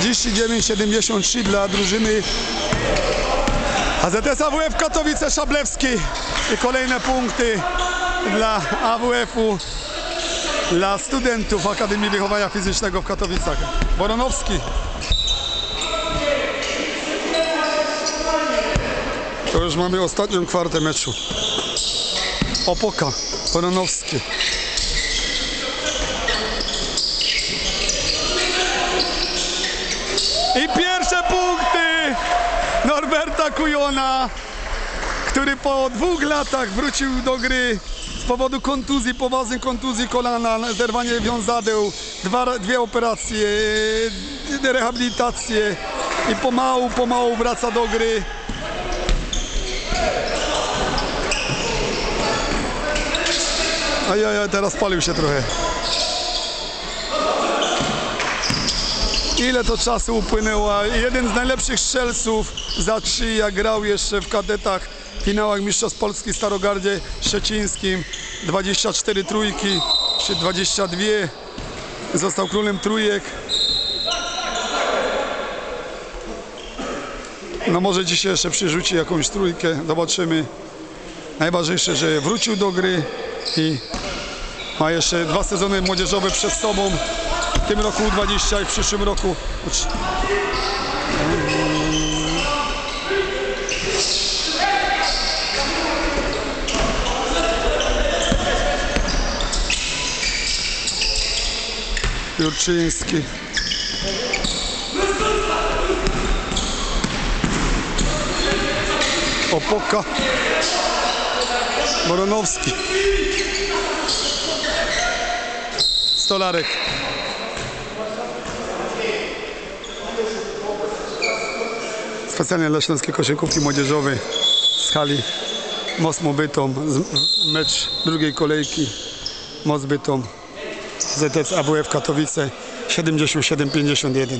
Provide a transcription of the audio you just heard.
49-73 dla drużyny AZS AWF Katowice Szablewski i kolejne punkty dla AWF-u dla studentów Akademii Wychowania Fizycznego w Katowicach. Boronowski. To już mamy ostatnią kwartę meczu. Opoka, Boronowski. I pierwsze punkty Norberta Kujona, który po dwóch latach wrócił do gry z powodu kontuzji, poważnej kontuzji kolana, zerwanie wiązadeł, dwa, dwie operacje, e, rehabilitacje i pomału, pomału wraca do gry. Ajajaj, teraz palił się trochę. Ile to czasu upłynęło? Jeden z najlepszych strzelców za trzy, jak grał jeszcze w kadetach w finałach Mistrzostw Polski w Starogardzie Szczecińskim. 24 trójki, czy 22. Został królem trójek. No może dzisiaj jeszcze przyrzuci jakąś trójkę, zobaczymy. Najważniejsze, że wrócił do gry i ma jeszcze dwa sezony młodzieżowe przed sobą. W tym roku 20 i w przyszłym roku. Jurczyński. Opoka. Moronowski. Stolarek. Specjalnie dla Śląskiej Koszykówki Młodzieżowej z hali Mosmo Bytom. Z- Mecz drugiej kolejki Mos Bytom. ZS AWF Katowice 77-51.